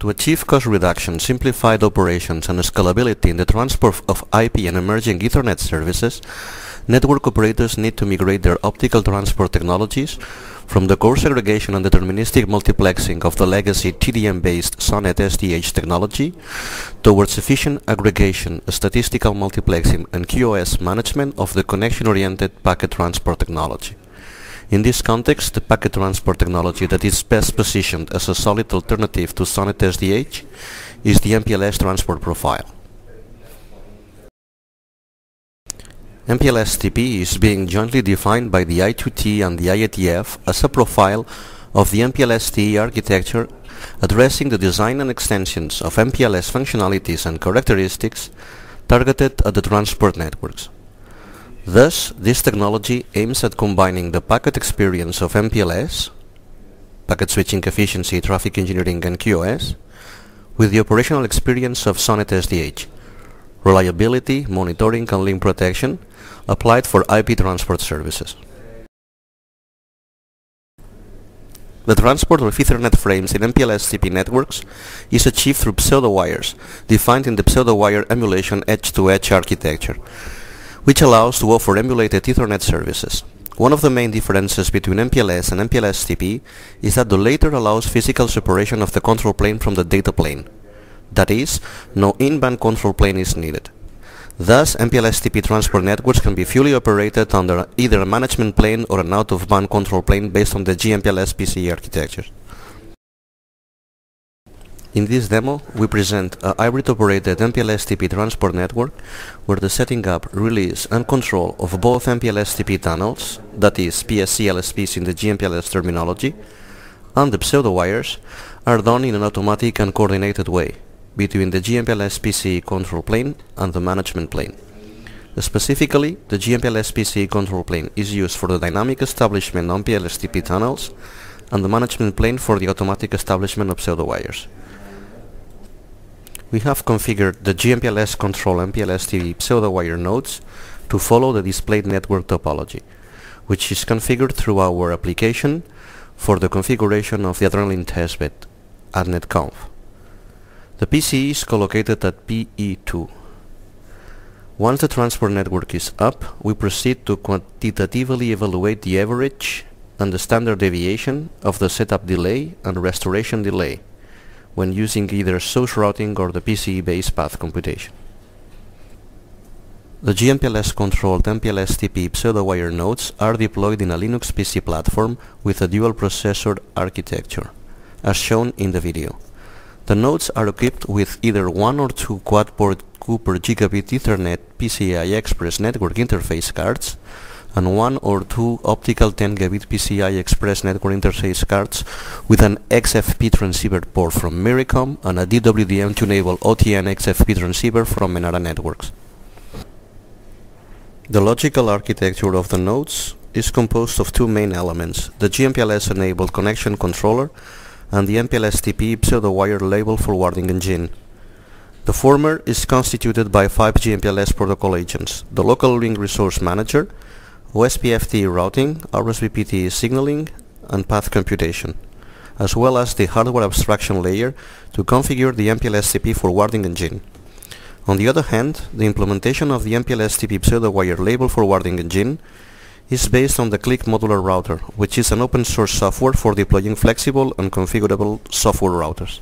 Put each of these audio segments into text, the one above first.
To achieve cost reduction, simplified operations and scalability in the transport of IP and emerging Ethernet services, network operators need to migrate their optical transport technologies from the core segregation and deterministic multiplexing of the legacy TDM-based SONET SDH technology towards efficient aggregation, statistical multiplexing and QoS management of the connection-oriented packet transport technology. In this context, the packet transport technology that is best positioned as a solid alternative to SONET SDH is the MPLS transport profile. MPLS-TP is being jointly defined by the ITU-T and the IETF as a profile of the MPLS-TE architecture addressing the design and extensions of MPLS functionalities and characteristics targeted at the transport networks. Thus, this technology aims at combining the packet experience of MPLS, packet switching efficiency, traffic engineering and QoS, with the operational experience of SONET SDH, reliability, monitoring and link protection applied for IP transport services. The transport of Ethernet frames in MPLS-TP networks is achieved through pseudo-wires, defined in the pseudo-wire emulation edge-to-edge -edge architecture, which allows to offer emulated Ethernet services. One of the main differences between MPLS and MPLS-TP is that the latter allows physical separation of the control plane from the data plane. That is, no in-band control plane is needed. Thus, MPLS-TP transport networks can be fully operated under either a management plane or an out-of-band control plane based on the GMPLS PCE architecture. In this demo, we present a hybrid-operated MPLS-TP transport network where the setting up, release and control of both MPLS-TP tunnels, that is PSC-LSPs in the GMPLS terminology, and the pseudo-wires are done in an automatic and coordinated way between the GMPLS PCE control plane and the management plane. Specifically, the GMPLS PCE control plane is used for the dynamic establishment on MPLS-TP tunnels and the management plane for the automatic establishment of pseudo-wires we have configured the GMPLS control MPLS-TP pseudo-wire nodes to follow the displayed network topology, which is configured through our application for the configuration of the ADRENALINE testbed, AdNetConf. The PCE is collocated at PE2. Once the transport network is up, we proceed to quantitatively evaluate the average and the standard deviation of the setup delay and restoration delay when using either source routing or the PCE-based path computation. The GMPLS-controlled MPLS-TP pseudo-wire nodes are deployed in a Linux PC platform with a dual-processor architecture, as shown in the video. The nodes are equipped with either one or two quad-port copper gigabit Ethernet PCI Express network interface cards and one or two optical 10 gigabit PCI Express network interface cards with an XFP transceiver port from Myricom and a DWDM tunable OTN XFP transceiver from Menara Networks. The logical architecture of the nodes is composed of two main elements, the GMPLS-enabled connection controller and the MPLS-TP pseudo-wire label forwarding engine. The former is constituted by five GMPLS protocol agents, the local link resource manager, OSPF-TE routing, RSVP-TE signaling, and path computation, as well as the hardware abstraction layer to configure the MPLS-TP forwarding engine. On the other hand, the implementation of the MPLS-TP pseudo-wire label forwarding engine is based on the Click Modular Router, which is an open source software for deploying flexible and configurable software routers.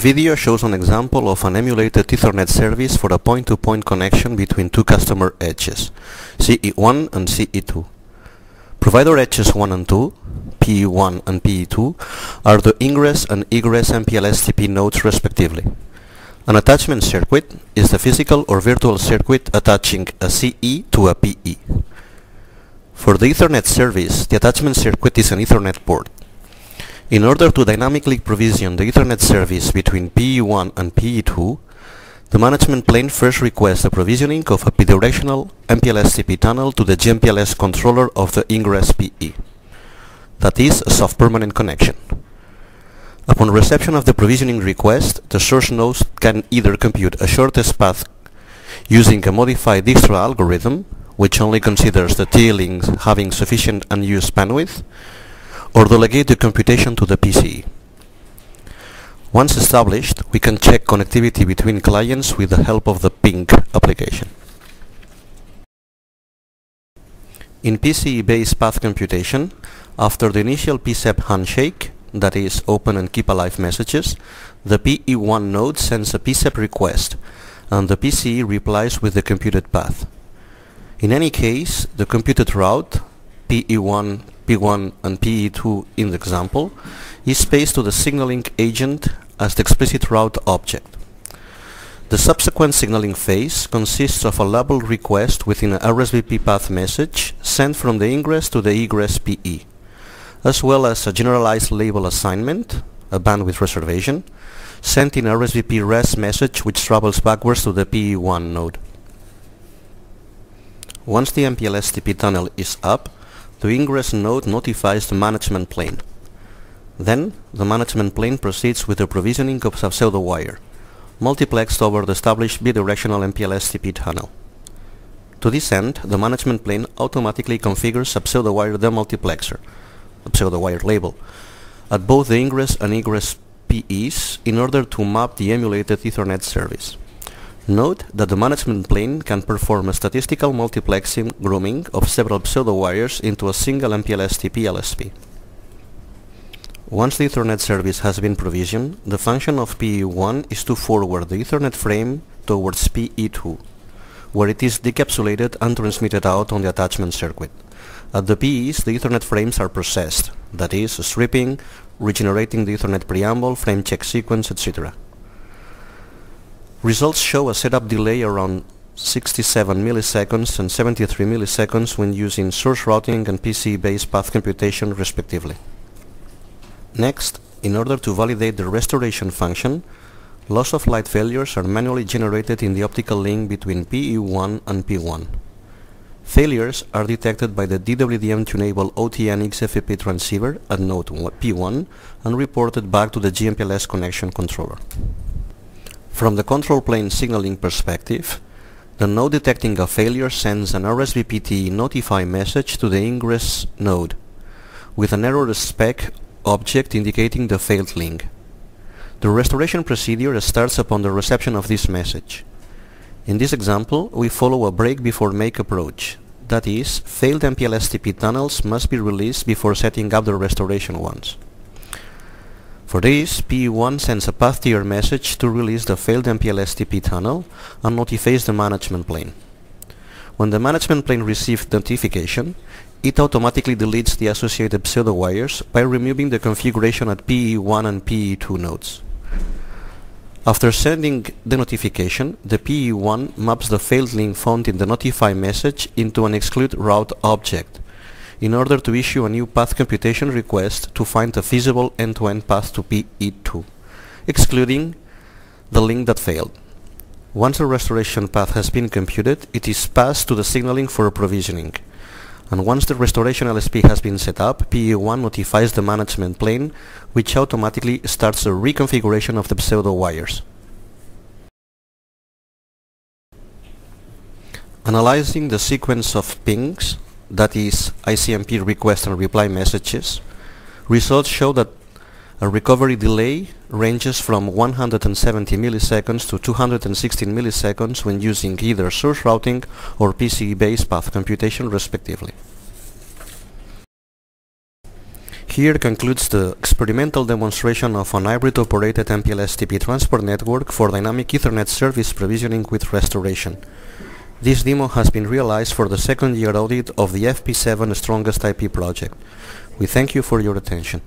The video shows an example of an emulated Ethernet service for a point-to-point -point connection between two customer edges, CE1 and CE2. Provider edges 1 and 2, PE1 and PE2, are the ingress and egress MPLS-TP nodes respectively. An attachment circuit is the physical or virtual circuit attaching a CE to a PE. For the Ethernet service, the attachment circuit is an Ethernet port. In order to dynamically provision the Ethernet service between PE1 and PE2, the management plane first requests the provisioning of a bidirectional MPLS-TP tunnel to the GMPLS controller of the ingress PE. That is a soft permanent connection. Upon reception of the provisioning request, the source node can either compute a shortest path using a modified Dijkstra algorithm, which only considers the T-links having sufficient unused bandwidth, or delegate the computation to the PC. Once established, we can check connectivity between clients with the help of the ping application. In PCE-based path computation, after the initial PCEP handshake, that is open and keep alive messages, the PE1 node sends a PCEP request and the PCE replies with the computed path. In any case, the computed route, PE1, P1 and PE2 in the example, is passed to the signaling agent as the explicit route object. The subsequent signaling phase consists of a label request within an RSVP path message sent from the ingress to the egress PE, as well as a generalized label assignment, a bandwidth reservation, sent in RSVP Resv message which travels backwards to the PE1 node. Once the MPLS TP tunnel is up, the ingress node notifies the management plane. Then, the management plane proceeds with the provisioning of a pseudo wire, multiplexed over the established bidirectional MPLS TP tunnel. To this end, the management plane automatically configures a pseudo wire demultiplexer, a pseudo wire label, at both the ingress and egress PEs in order to map the emulated Ethernet service. Note that the management plane can perform a statistical multiplexing grooming of several pseudo wires into a single MPLS TP LSP. Once the Ethernet service has been provisioned, the function of PE1 is to forward the Ethernet frame towards PE2, where it is decapsulated and transmitted out on the attachment circuit. At the PEs, the Ethernet frames are processed, that is, stripping, regenerating the Ethernet preamble, frame check sequence, etc. Results show a setup delay around 67 milliseconds and 73 milliseconds when using source routing and PCE-based path computation respectively. Next, in order to validate the restoration function, loss of light failures are manually generated in the optical link between PE1 and P1. Failures are detected by the DWDM tunable OTN XFP transceiver at node P1 and reported back to the GMPLS connection controller. From the control plane signaling perspective, the node detecting a failure sends an RSVPT notify message to the ingress node with an error spec object indicating the failed link. The restoration procedure starts upon the reception of this message. In this example, we follow a break before make approach. That is, failed MPLS TP tunnels must be released before setting up the restoration ones. For this, PE1 sends a PathTear message to release the failed MPLS TP tunnel and notifies the management plane. When the management plane receives notification, it automatically deletes the associated pseudo wires by removing the configuration at PE1 and PE2 nodes. After sending the notification, the PE1 maps the failed link found in the notify message into an exclude route object in order to issue a new path computation request to find a feasible end-to-end -end path to PE2, excluding the link that failed. Once the restoration path has been computed, it is passed to the signaling for provisioning and once the restoration LSP has been set up, PE1 notifies the management plane, which automatically starts the reconfiguration of the pseudo wires. Analyzing the sequence of pings, that is ICMP request and reply messages, results show that a recovery delay ranges from 170 milliseconds to 216 milliseconds when using either source routing or PCE-based path computation respectively. Here concludes the experimental demonstration of an hybrid operated MPLS TP transport network for dynamic Ethernet service provisioning with restoration. This demo has been realized for the second year audit of the FP7 Strongest IP project. We thank you for your attention.